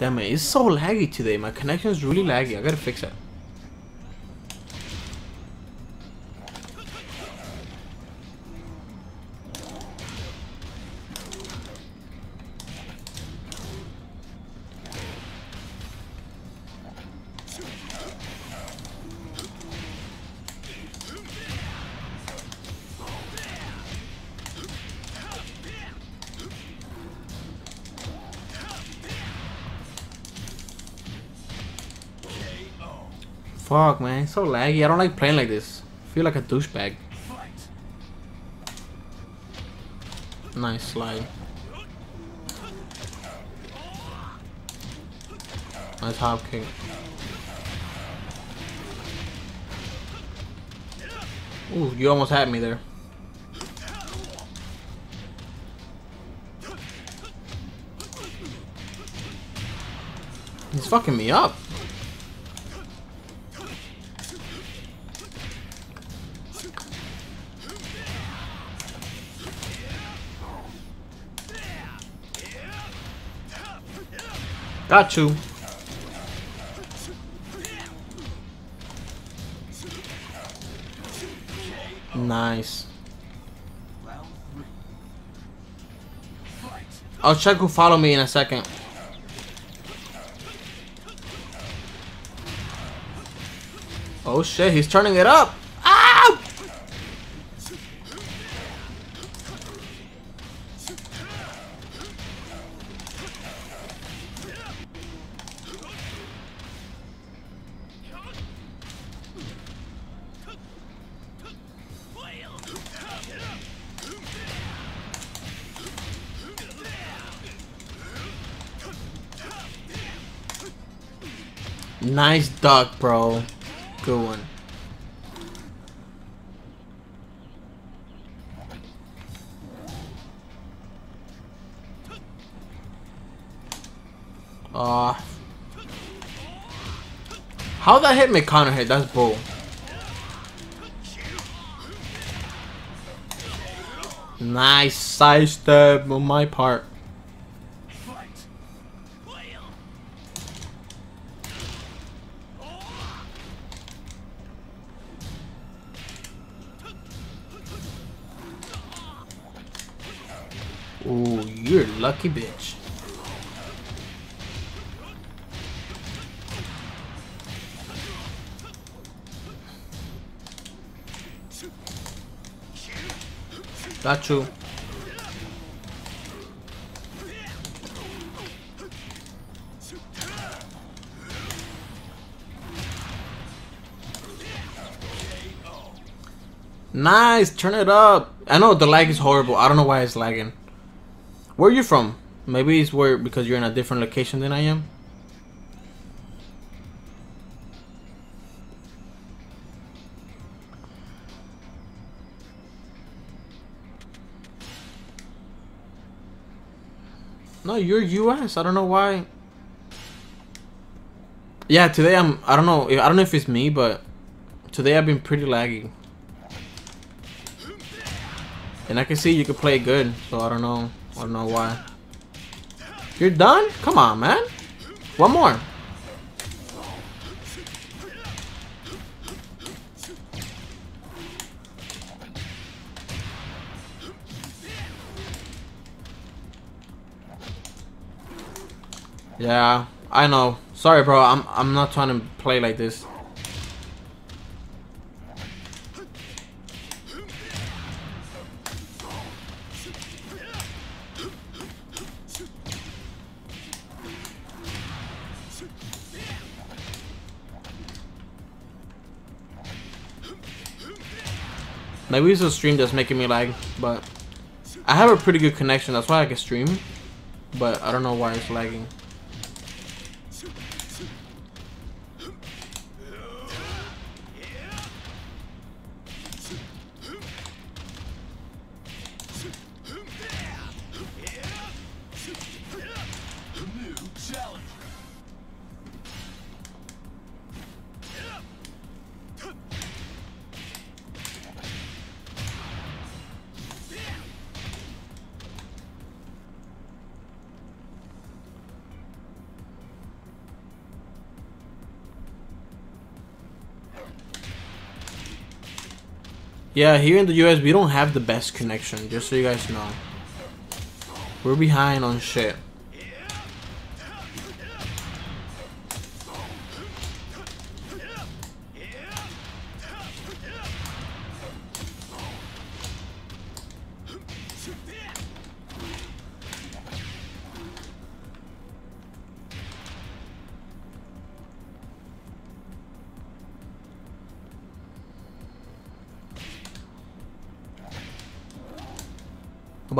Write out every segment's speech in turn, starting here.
Damn it, it's so laggy today. My connection is really laggy. I gotta fix it. Fuck, man. It's so laggy. I don't like playing like this. I feel like a douchebag. Nice slide. Nice hop kick. Ooh, you almost had me there. He's fucking me up. Got you. Nice. I'll check who follow me in a second. Oh shit, he's turning it up. Nice duck, bro. Good one. Uh, how that hit me counter hit? That's bull. Nice side step on my part. Ooh, you're a lucky bitch. Got you. Nice, turn it up. I know the lag is horrible. I don't know why it's lagging. Where are you from? Maybe it's where because you're in a different location than I am. No, you're US. I don't know why. Yeah, today I'm. I don't know. I don't know if it's me, but today I've been pretty laggy. And I can see you can play good, so I don't know. I don't know why. You're done? Come on, man. One more. Yeah, I know. Sorry, bro. I'm I'm not trying to play like this. Maybe it's a stream that's making me lag, but I have a pretty good connection. That's why I can stream, but I don't know why it's lagging. Yeah, here in the US, we don't have the best connection, just so you guys know. We're behind on shit.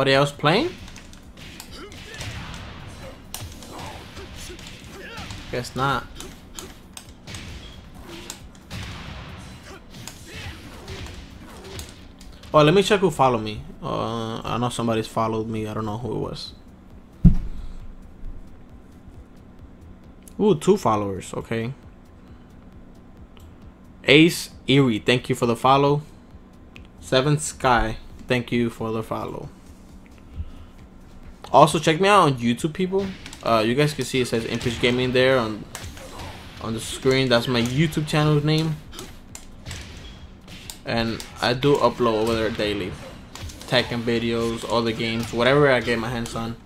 Nobody else playing? Guess not. Oh, let me check who followed me. Uh, I know somebody's followed me. I don't know who it was. Ooh, two followers. Okay. Ace Erie, thank you for the follow. Seven Sky, thank you for the follow. Also, check me out on YouTube, people. Uh, you guys can see it says Impish Gaming there on on the screen. That's my YouTube channel name. And I do upload over there daily. Tekken videos, other games, whatever I get my hands on.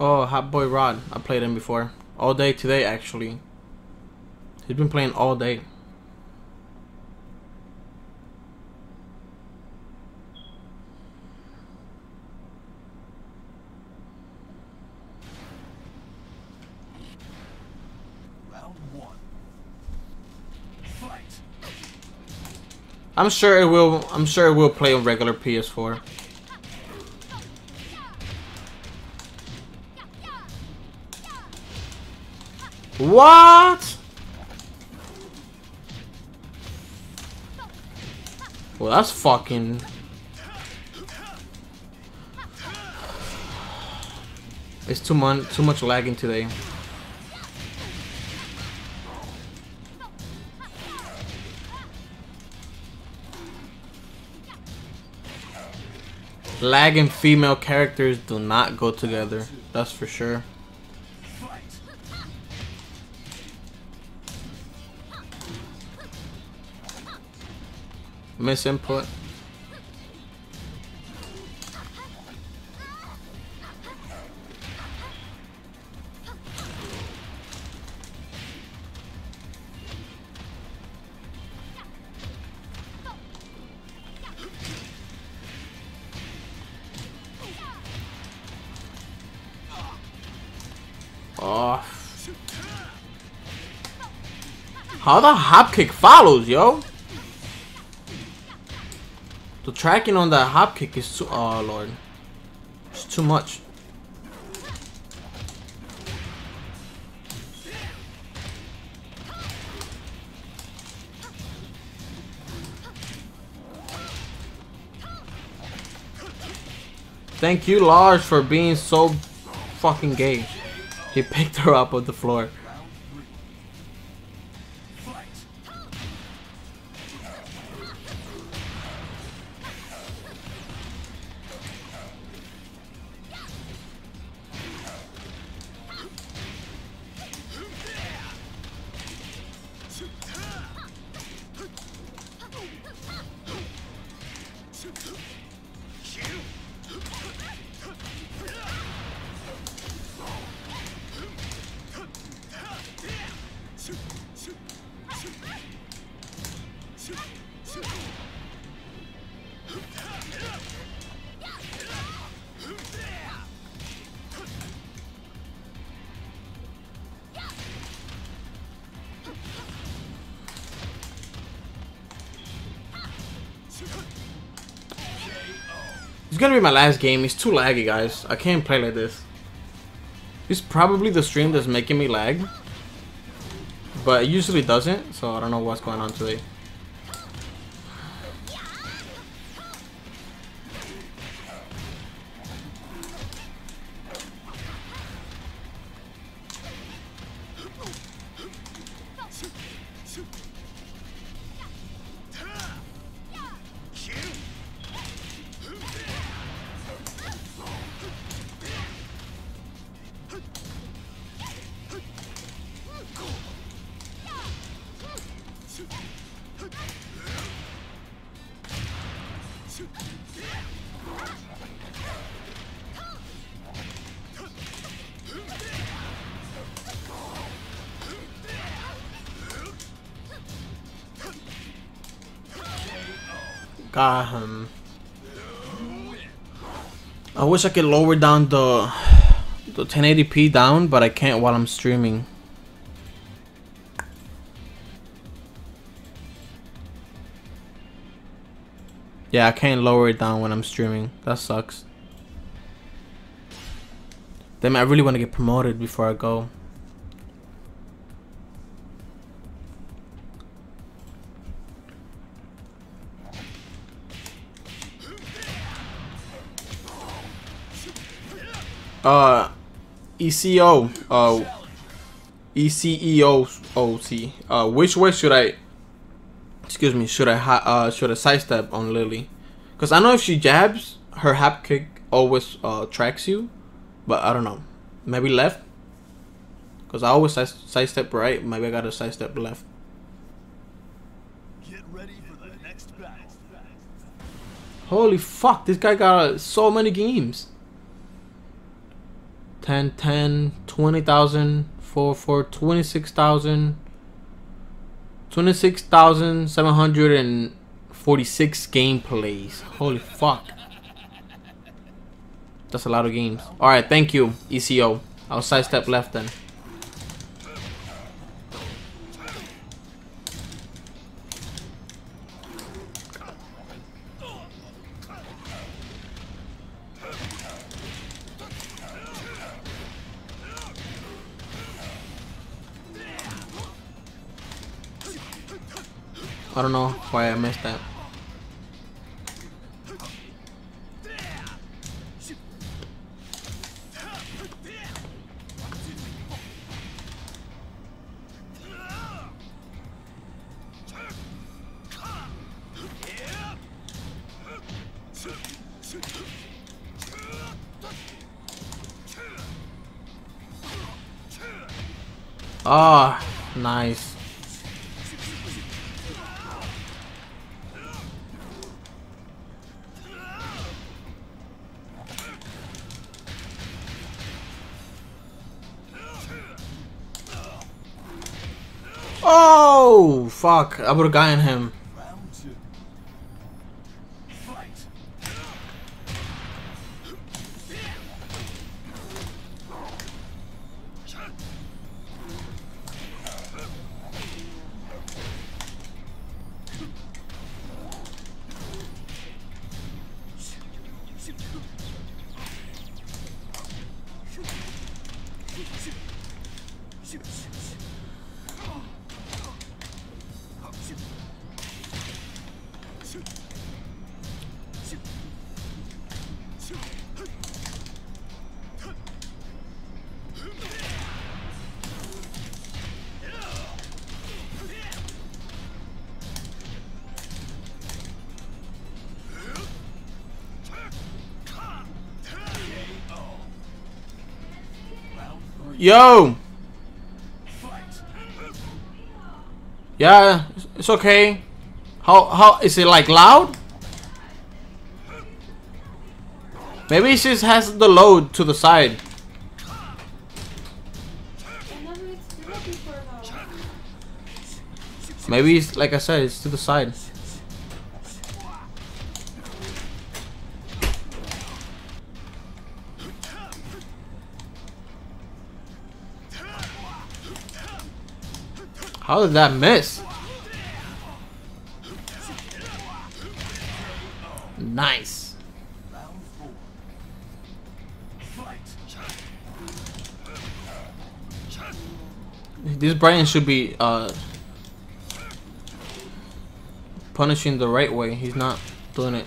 Oh, Hot Boy Rod. I played him before. All day today, actually. He's been playing all day. I'm sure it will. I'm sure it will play on regular PS4. What? Well, that's fucking... It's too much, too much lagging today. Lag and female characters do not go together. That's for sure. Miss input. Oh. How the hop kick follows, yo? The tracking on that hop kick is too... Oh, Lord. It's too much. Thank you, Lars, for being so fucking gay. He picked her up off the floor. It's gonna be my last game. It's too laggy, guys. I can't play like this. It's probably the stream that's making me lag. But it usually doesn't, so I don't know what's going on today. Got. I wish I could lower down the the 1080p down, but I can't while I'm streaming. Yeah, I can't lower it down when I'm streaming. That sucks. Damn, I really want to get promoted before I go. Uh, ECO. Uh, ECEOOC. Uh, which way should I? Excuse me. Should I ha uh should I sidestep on Lili? Cause I know if she jabs, her hop kick always uh tracks you, but I don't know. Maybe left. Cause I always side sidestep right. Maybe I gotta sidestep left. Get ready for the next battle. Holy fuck! This guy got so many games. 10, 10, 20,000, 4, 4, 26,000, 26,746 gameplays. Holy fuck. That's a lot of games. Alright, thank you, ECO. I'll sidestep left then. I don't know why I missed that. Ah, nice. Fuck. I would have gotten him. Round two. Fight. Yo! Yeah, it's okay. How how is it like loud? Maybe it just has the load to the side. Maybe it's like I said, it's to the side. How did that miss? Nice. This Bryan should be uh, punishing the right way. He's not doing it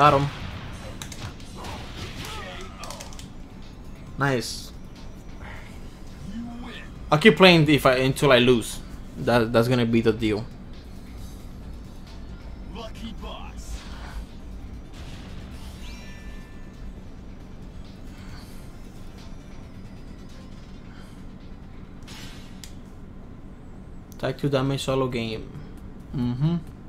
Got him. Nice. I'll keep playing if I until I lose. That that's gonna be the deal. Lucky boss. Tag two damage solo game. Mm-hmm.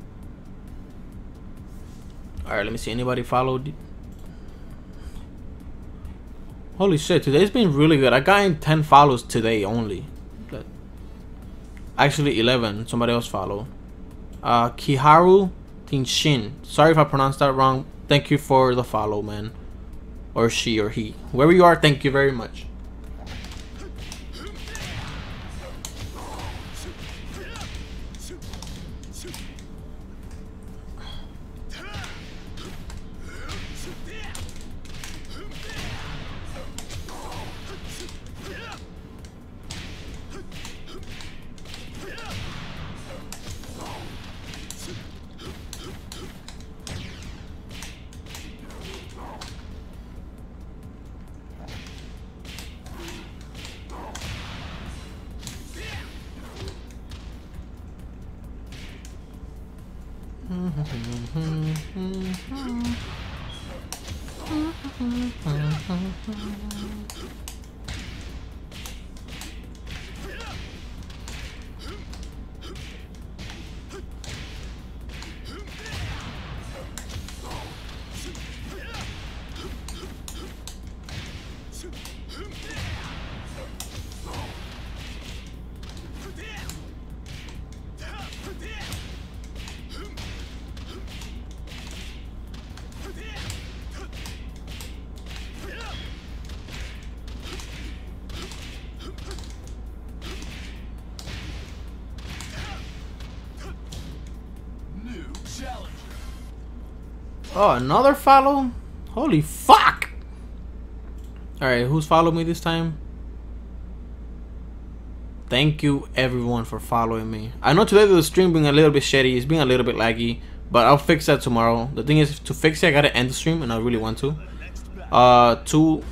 Alright, let me see. Anybody followed? Holy shit, today's been really good. I got in 10 follows today only. Actually 11. Somebody else follow. Uh, Kiharu Tinshin. Sorry if I pronounced that wrong. Thank you for the follow, man. Or she or he. Wherever you are, thank you very much. Oh, another follow? Holy fuck! Alright, who's followed me this time? Thank you everyone for following me. I know today the stream being a little bit shitty, it's being a little bit laggy, but I'll fix that tomorrow. The thing is, to fix it, I gotta end the stream, and I really want to. Uh, two,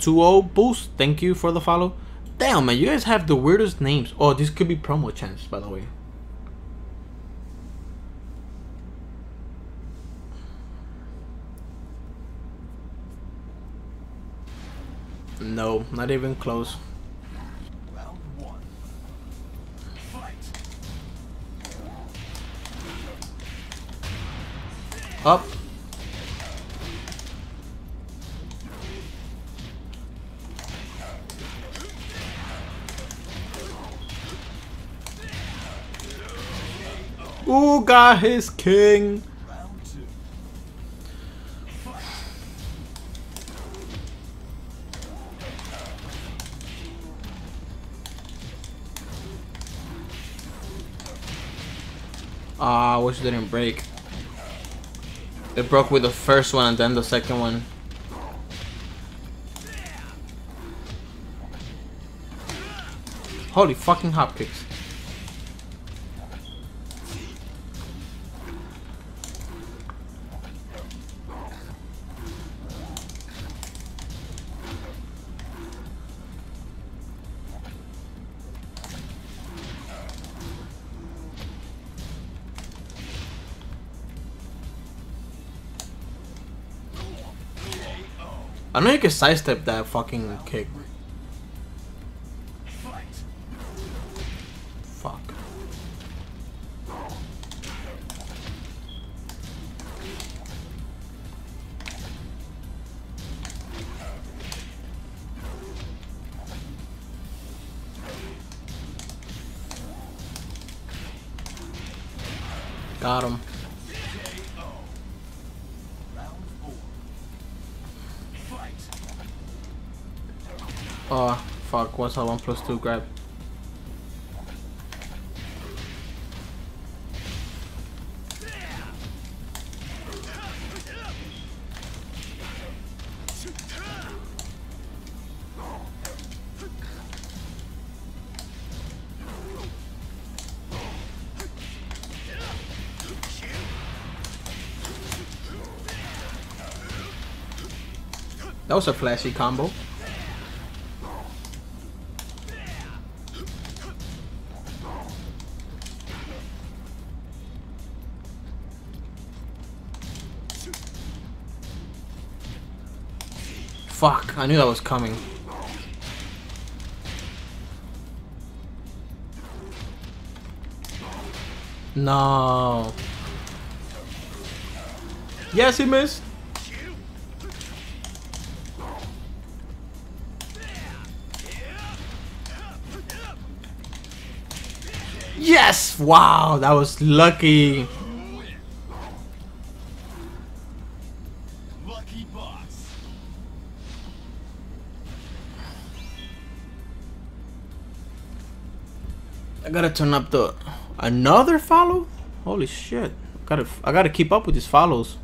two O boost. Thank you for the follow. Damn, man, you guys have the weirdest names. Oh, this could be promo chance, by the way. No, not even close. Up. Ooh, got his king. Ah, wish it didn't break. It broke with the first one and then the second one. Holy fucking hop know you can sidestep that fucking kick. Fuck. Got him. Oh, fuck. What's that one plus two grab? That was a flashy combo. Fuck, I knew that was coming. No. Yes, he missed. Yes! Wow, that was lucky. Gotta turn up the another follow. Holy shit! Gotta I gotta keep up with these follows.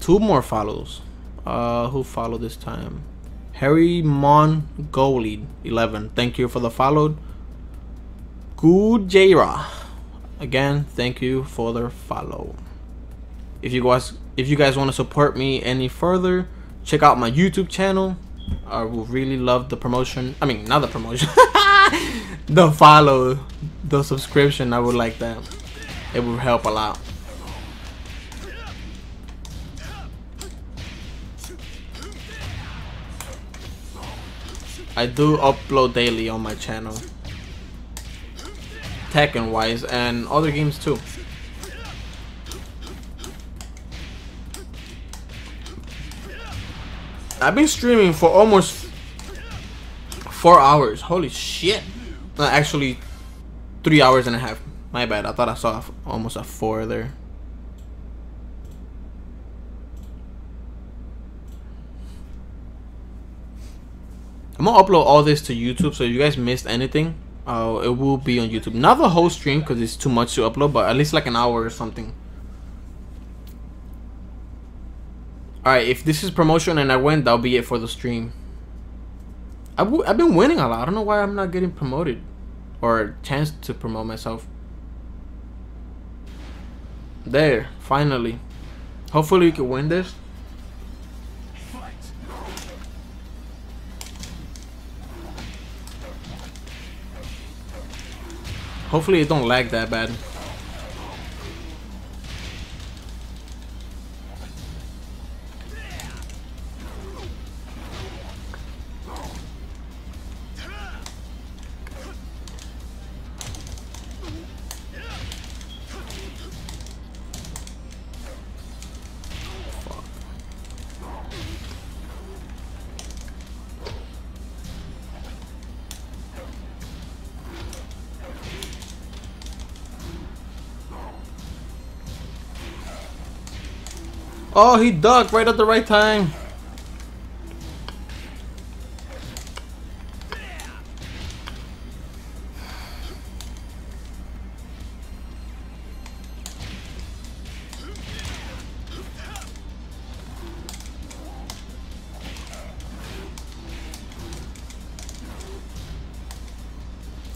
Two more follows. Uh, who followed this time? Harry Mongoli 11. Thank you for the followed. Gujera. Again, thank you for the follow. If you guys if you guys want to support me any further, check out my YouTube channel. I will really love the promotion. I mean, not the promotion. the follow, the subscription. I would like that. It would help a lot. I do upload daily on my channel. Tekken wise and other games too. I've been streaming for almost four hours. Holy shit. Actually, three hours and a half. My bad. I thought I saw almost a four there. I'm gonna upload all this to YouTube, so if you guys missed anything, uh, it will be on YouTube. Not the whole stream because it's too much to upload, but at least like an hour or something. Alright, if this is promotion and I win, that'll be it for the stream. i w I've been winning a lot. I don't know why I'm not getting promoted. Or chance to promote myself. There, finally. Hopefully we can win this. Hopefully it don't lag that bad. Oh, he ducked right at the right time.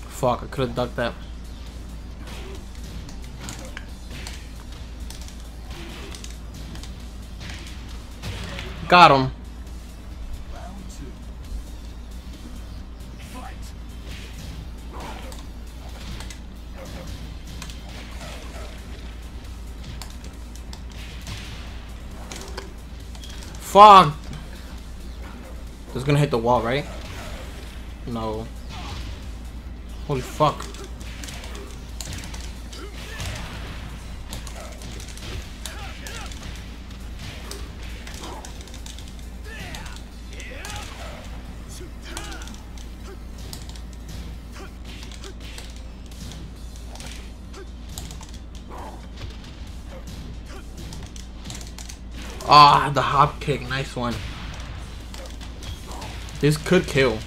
Fuck, I could have ducked that. Got him. Fuck. It's gonna hit the wall, right? No. Holy fuck. Ah, the hop kick. Nice one. This could kill.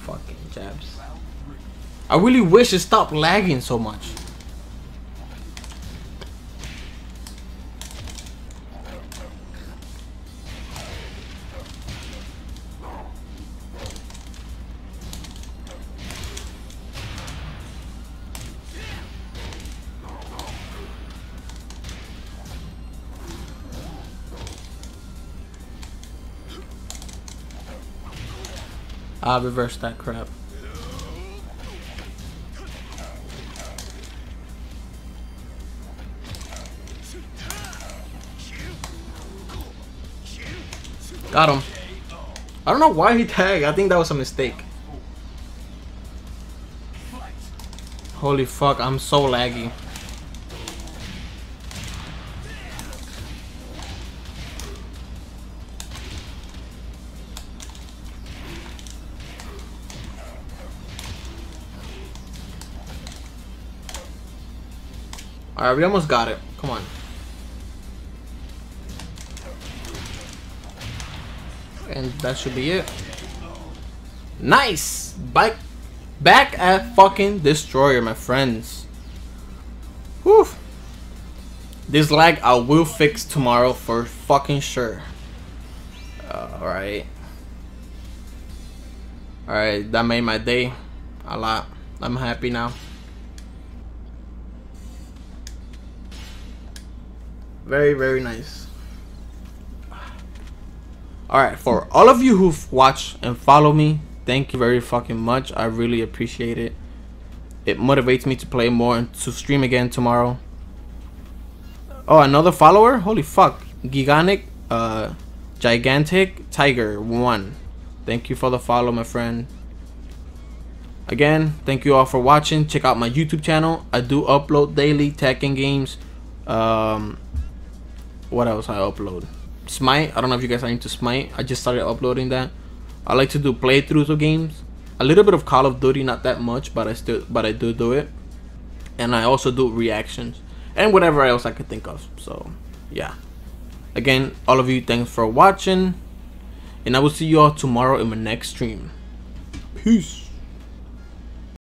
Fucking jabs. I really wish it stopped lagging so much. I'll reverse that crap. Got him. I don't know why he tagged. I think that was a mistake. Holy fuck, I'm so laggy. Alright, we almost got it. Come on. And that should be it. Nice! Back, back at fucking Destroyer, my friends. Whew. This lag I will fix tomorrow for fucking sure. Uh, Alright. Alright, that made my day a lot. I'm happy now. Very, very nice. Alright, for all of you who've watched and follow me, thank you very fucking much. I really appreciate it. It motivates me to play more and to stream again tomorrow. Oh, another follower? Holy fuck. Gigantic, uh, Gigantic Tiger 1. Thank you for the follow, my friend. Again, thank you all for watching. Check out my YouTube channel. I do upload daily Tekken games. Um, what else I upload? Smite. I don't know if you guys are into Smite. I just started uploading that. I like to do playthroughs of games. A little bit of Call of Duty, not that much, but I still, but I do do it. And I also do reactions and whatever else I could think of. So, yeah. Again, all of you, thanks for watching, and I will see you all tomorrow in my next stream. Peace.